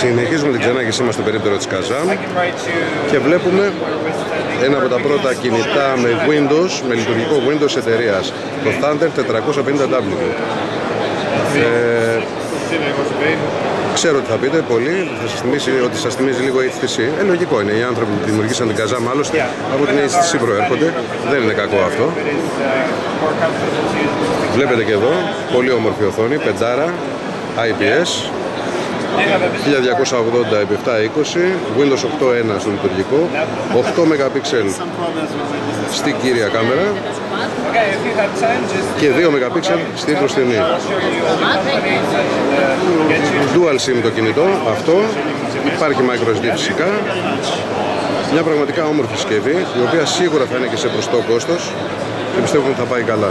Συνεχίζουμε την ξανάγησή μας στο περίπτερο της Kazam και βλέπουμε ένα από τα πρώτα κινητά με Windows, με λειτουργικό Windows εταιρείας, το Thunder 450W. Ε, ξέρω ότι θα πείτε πολύ, θα σας θυμίσει, ότι σας θυμίζει λίγο HTC. Ε, λογικό είναι, οι άνθρωποι που δημιουργήσαν την Kazam άλλωστε από την HTC προέρχονται, δεν είναι κακό αυτό. Βλέπετε και εδώ, πολύ όμορφη οθόνη, πεντάρα, IPS, 1280 x 720, Windows 8.1 στο λειτουργικό, 8 MP στην κύρια κάμερα και 2 MP στην προστινή. Dual SIM το κινητό, αυτό, υπάρχει microSD φυσικά, μια πραγματικά όμορφη συσκευή, η οποία σίγουρα θα είναι και σε προστό κόστος και πιστεύουμε ότι θα πάει καλά.